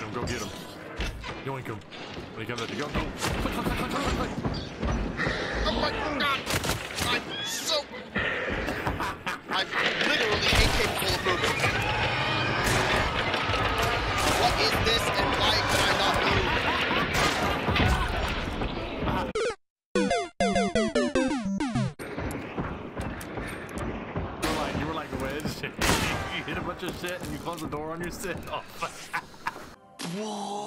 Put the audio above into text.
get him, go get him. Yoink him. When he comes at you, go, go. Click, click, click, click, click. Oh my god! I'm so... I'm literally incapable of moving. What is this and why can I not move? You were like, you were like wedged. you hit a bunch of shit and you close the door on yourself. Whoa!